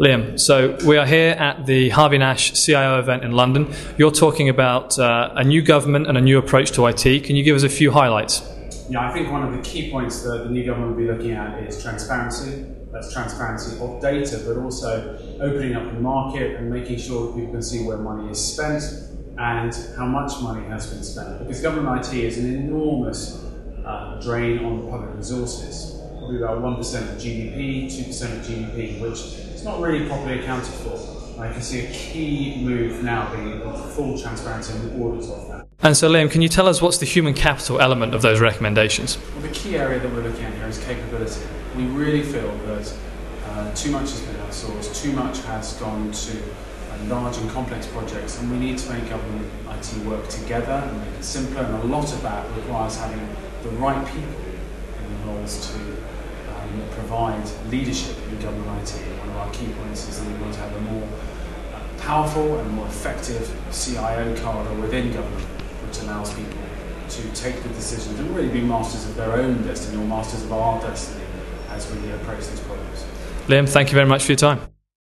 Liam, so we are here at the Harvey Nash CIO event in London. You're talking about uh, a new government and a new approach to IT. Can you give us a few highlights? Yeah, I think one of the key points that the new government will be looking at is transparency. That's transparency of data, but also opening up the market and making sure that people can see where money is spent and how much money has been spent. Because government IT is an enormous uh, drain on public resources probably about 1% of GDP, 2% of GDP, which is not really properly accounted for. I can see a key move now being full transparency and the audit of that. And so, Liam, can you tell us what's the human capital element of those recommendations? Well, the key area that we're looking at here is capability. We really feel that uh, too much has been outsourced, too much has gone to uh, large and complex projects, and we need to make government IT work together and make it simpler. And a lot of that requires having the right people in the roles to provide leadership in government IT. One of our key points is that we want to have a more uh, powerful and more effective CIO cadre within government, which allows people to take the decisions and really be masters of their own destiny or masters of our destiny as we approach these problems. Liam, thank you very much for your time.